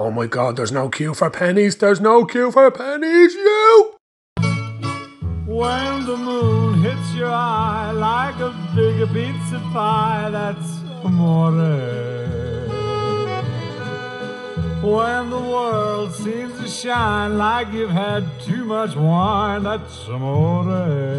Oh my god, there's no queue for Penneys. There's no queue for Penneys. You. When the moon hits your eye like a big pizza pie, that's amore. When the world seems to shine like you've had too much wine, that's amore.